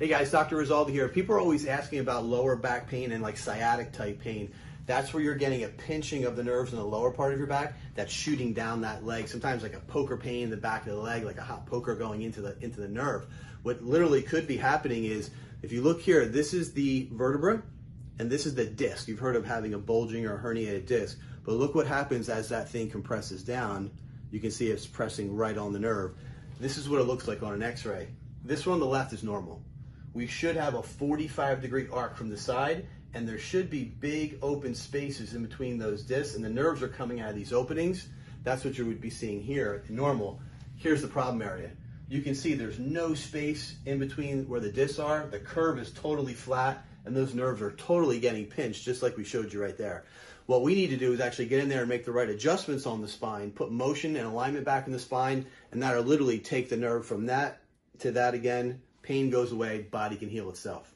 Hey guys, Dr. Risoldi here. People are always asking about lower back pain and like sciatic type pain. That's where you're getting a pinching of the nerves in the lower part of your back that's shooting down that leg. Sometimes like a poker pain in the back of the leg, like a hot poker going into the into the nerve. What literally could be happening is if you look here, this is the vertebra and this is the disc. You've heard of having a bulging or herniated disc, but look what happens as that thing compresses down. You can see it's pressing right on the nerve. This is what it looks like on an x-ray. This one on the left is normal. We should have a 45 degree arc from the side and there should be big open spaces in between those discs and the nerves are coming out of these openings. That's what you would be seeing here normal. Here's the problem area. You can see there's no space in between where the discs are. The curve is totally flat and those nerves are totally getting pinched just like we showed you right there. What we need to do is actually get in there and make the right adjustments on the spine, put motion and alignment back in the spine, and that'll literally take the nerve from that to that again. Pain goes away, body can heal itself.